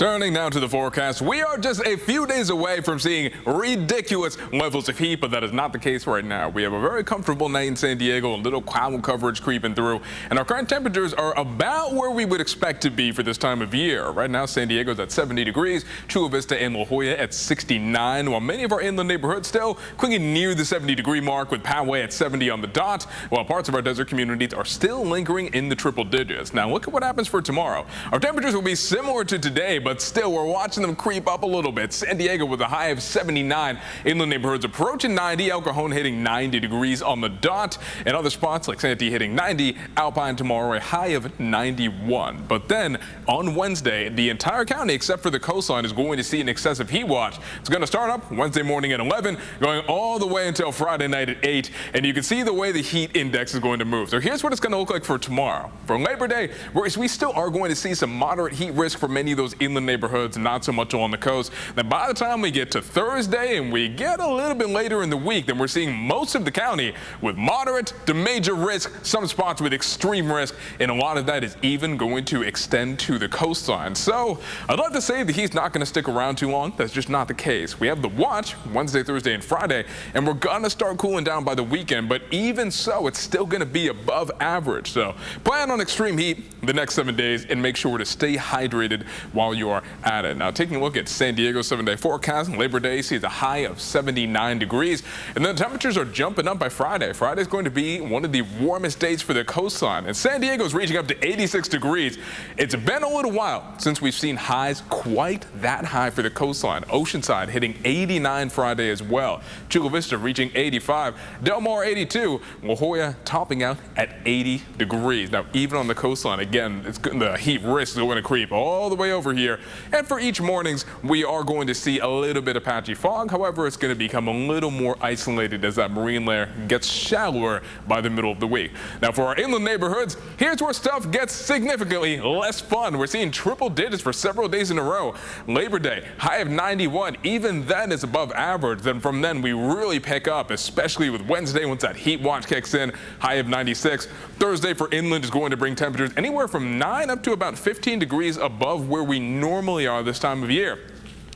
Turning now to the forecast, we are just a few days away from seeing ridiculous levels of heat, but that is not the case right now. We have a very comfortable night in San Diego, a little cloud coverage creeping through, and our current temperatures are about where we would expect to be for this time of year. Right now, San Diego's at 70 degrees, Chula Vista and La Jolla at 69, while many of our inland neighborhoods still clinging near the 70 degree mark with Poway at 70 on the dot, while parts of our desert communities are still lingering in the triple digits. Now, look at what happens for tomorrow. Our temperatures will be similar to today, but but still we're watching them creep up a little bit. San Diego with a high of 79. Inland neighborhoods approaching 90. El Cajon hitting 90 degrees on the dot. And other spots like Santee hitting 90. Alpine tomorrow a high of 91. But then on Wednesday, the entire county except for the coastline is going to see an excessive heat watch. It's going to start up Wednesday morning at 11, going all the way until Friday night at 8. And you can see the way the heat index is going to move. So here's what it's going to look like for tomorrow. For Labor Day, we still are going to see some moderate heat risk for many of those inland neighborhoods, not so much along the coast. Then by the time we get to Thursday and we get a little bit later in the week, then we're seeing most of the county with moderate to major risk, some spots with extreme risk, and a lot of that is even going to extend to the coastline. So I'd love to say that he's not going to stick around too long. That's just not the case. We have the watch Wednesday, Thursday, and Friday, and we're going to start cooling down by the weekend, but even so, it's still going to be above average. So plan on extreme heat the next seven days and make sure to stay hydrated while are at it. Now, taking a look at San Diego's seven-day forecast, Labor Day sees a high of 79 degrees, and then the temperatures are jumping up by Friday. Friday is going to be one of the warmest days for the coastline, and San Diego is reaching up to 86 degrees. It's been a little while since we've seen highs quite that high for the coastline. Oceanside hitting 89 Friday as well. Chula Vista reaching 85. Del Mar 82. La Jolla topping out at 80 degrees. Now, even on the coastline, again, the heat risk is going to creep all the way over here and for each mornings, we are going to see a little bit of patchy fog. However, it's going to become a little more isolated as that marine layer gets shallower by the middle of the week. Now, for our inland neighborhoods, here's where stuff gets significantly less fun. We're seeing triple digits for several days in a row. Labor Day, high of 91. Even then is above average. Then from then, we really pick up, especially with Wednesday once that heat watch kicks in, high of 96. Thursday for inland is going to bring temperatures anywhere from 9 up to about 15 degrees above where we normally are this time of year.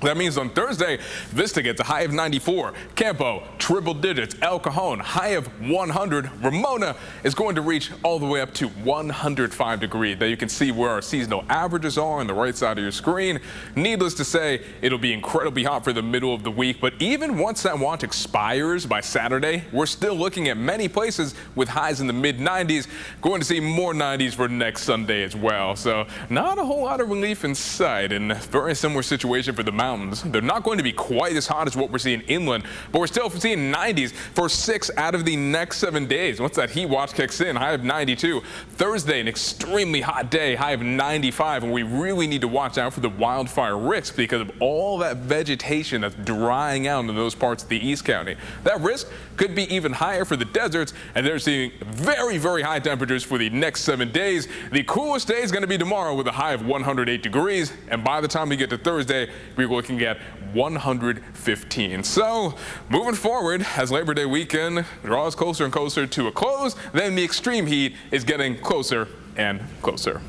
That means on Thursday, Vista gets a high of 94. Campo, triple digits. El Cajon, high of 100. Ramona is going to reach all the way up to 105 degrees. There you can see where our seasonal averages are on the right side of your screen. Needless to say, it'll be incredibly hot for the middle of the week. But even once that want expires by Saturday, we're still looking at many places with highs in the mid 90s. Going to see more 90s for next Sunday as well. So not a whole lot of relief in sight and very similar situation for the mountains mountains. They're not going to be quite as hot as what we're seeing inland, but we're still seeing 90s for six out of the next seven days. Once that heat watch kicks in, high of 92. Thursday, an extremely hot day, high of 95, and we really need to watch out for the wildfire risk because of all that vegetation that's drying out in those parts of the East County. That risk could be even higher for the deserts, and they're seeing very, very high temperatures for the next seven days. The coolest day is going to be tomorrow with a high of 108 degrees, and by the time we get to Thursday, we will looking at 115. So moving forward, as Labor Day weekend draws closer and closer to a close, then the extreme heat is getting closer and closer.